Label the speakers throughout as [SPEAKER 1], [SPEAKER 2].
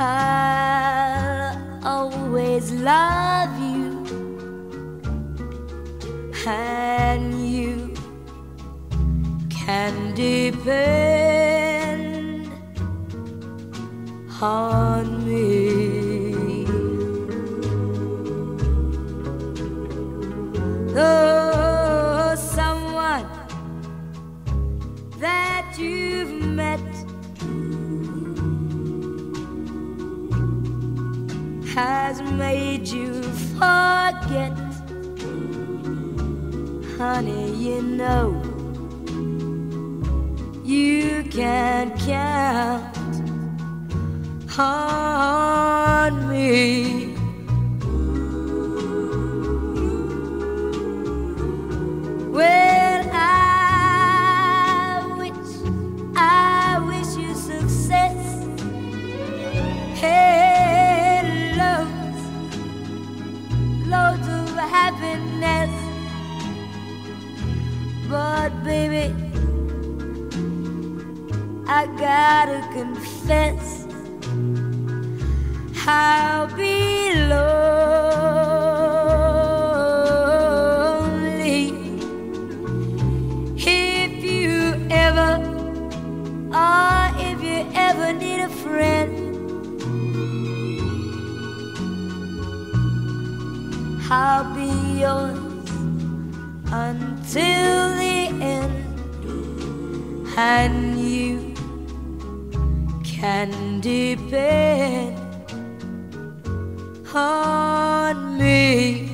[SPEAKER 1] I'll always love you, and you can depend on me. Oh, someone that you've met has made you forget, honey. You know you can count on me. Baby, I gotta confess, I'll be lonely if you ever, or if you ever need a friend. I'll be yours until the end, and you can depend on me.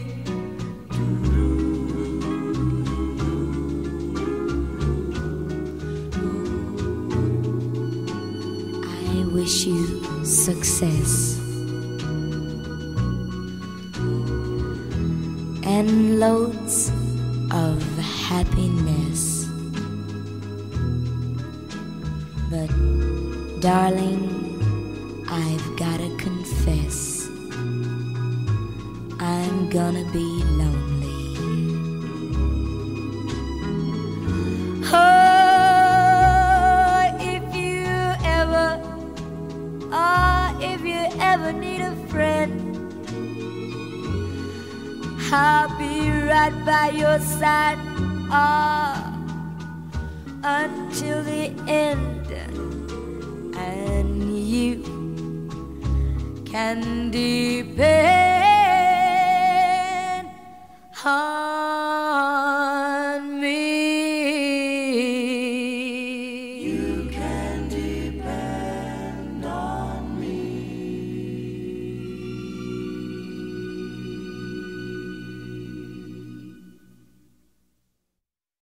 [SPEAKER 1] I wish you success and loads of happiness. But, darling, I've gotta confess, I'm gonna be lonely. Oh, if you ever, oh, if you ever need a friend, I'll be right by your side, oh, until the end, and you can depend.